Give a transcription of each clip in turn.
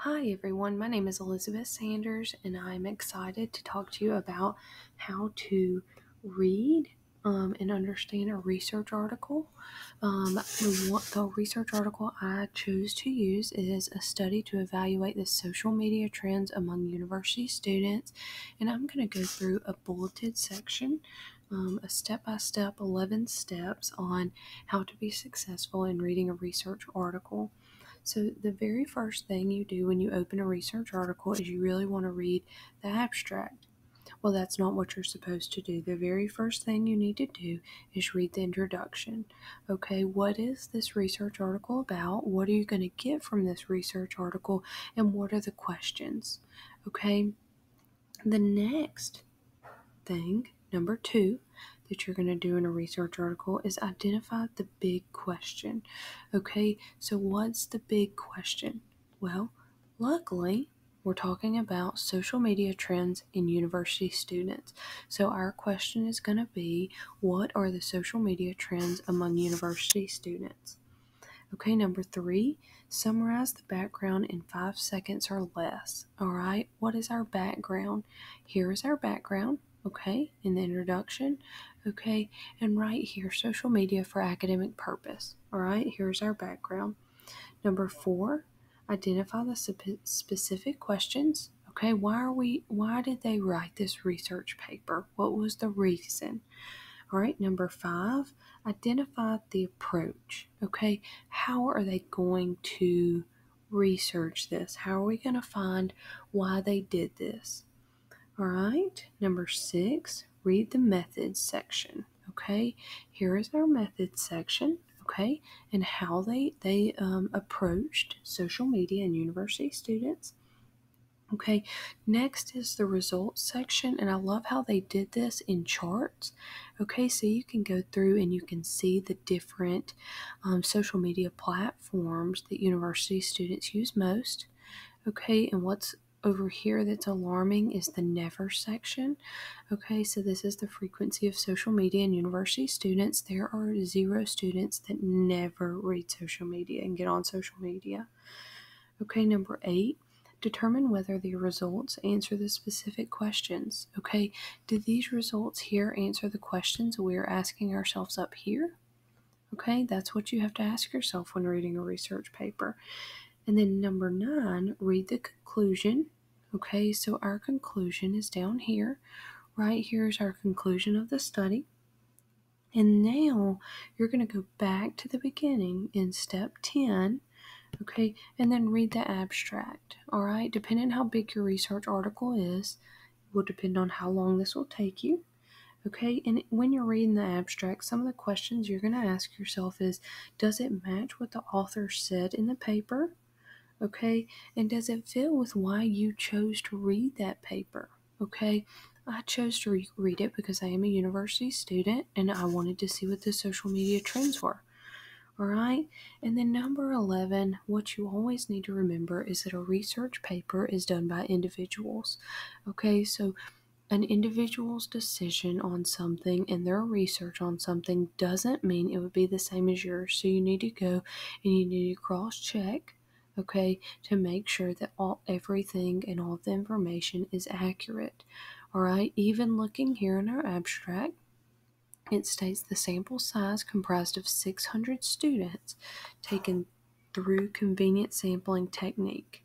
Hi, everyone. My name is Elizabeth Sanders, and I'm excited to talk to you about how to read um, and understand a research article. Um, the, the research article I chose to use is a study to evaluate the social media trends among university students, and I'm going to go through a bulleted section. Um, a step by step 11 steps on how to be successful in reading a research article. So, the very first thing you do when you open a research article is you really want to read the abstract. Well, that's not what you're supposed to do. The very first thing you need to do is read the introduction. Okay, what is this research article about? What are you going to get from this research article? And what are the questions? Okay, the next thing, number two, that you're going to do in a research article is identify the big question. Okay, so what's the big question? Well, luckily, we're talking about social media trends in university students. So, our question is going to be what are the social media trends among university students? Okay, number three, summarize the background in five seconds or less. All right, what is our background? Here is our background okay, in the introduction, okay, and right here, social media for academic purpose, all right, here's our background. Number four, identify the specific questions, okay, why are we, why did they write this research paper? What was the reason? All right, number five, identify the approach, okay, how are they going to research this? How are we going to find why they did this? All right, number six, read the methods section. Okay, here is our methods section. Okay, and how they they um, approached social media and university students. Okay, next is the results section, and I love how they did this in charts. Okay, so you can go through and you can see the different um, social media platforms that university students use most. Okay, and what's over here that's alarming is the never section. Okay, so this is the frequency of social media in university students. There are zero students that never read social media and get on social media. Okay, number eight, determine whether the results answer the specific questions. Okay, do these results here answer the questions we're asking ourselves up here? Okay, that's what you have to ask yourself when reading a research paper. And then number nine, read the conclusion. Okay, so our conclusion is down here. Right here is our conclusion of the study. And now you're going to go back to the beginning in step 10, okay, and then read the abstract. All right, depending how big your research article is, will depend on how long this will take you. Okay, and when you're reading the abstract, some of the questions you're going to ask yourself is Does it match what the author said in the paper? Okay, and does it fit with why you chose to read that paper? Okay, I chose to re- read it because I am a university student and I wanted to see what the social media trends were. All right, and then number 11, what you always need to remember is that a research paper is done by individuals. Okay, so an individual's decision on something and their research on something doesn't mean it would be the same as yours. So you need to go and you need to cross check okay, to make sure that all everything and all of the information is accurate. All right, even looking here in our abstract, it states the sample size comprised of 600 students taken through convenient sampling technique.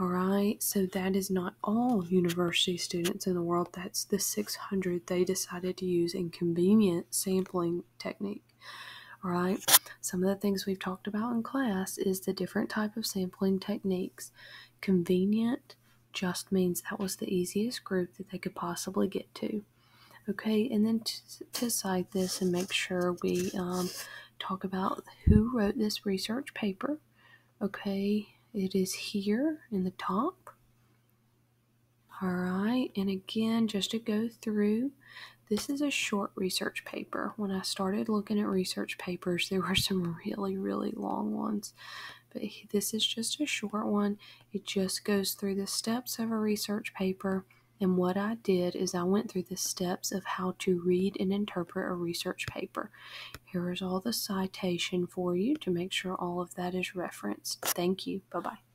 All right, so that is not all university students in the world. That's the 600 they decided to use in convenient sampling technique. Right, some of the things we've talked about in class is the different type of sampling techniques. Convenient just means that was the easiest group that they could possibly get to. Okay, and then to, to cite this and make sure we um, talk about who wrote this research paper. Okay, it is here in the top. All right, and again, just to go through, this is a short research paper. When I started looking at research papers, there were some really, really long ones. But this is just a short one. It just goes through the steps of a research paper. And what I did is I went through the steps of how to read and interpret a research paper. Here is all the citation for you to make sure all of that is referenced. Thank you. Bye bye.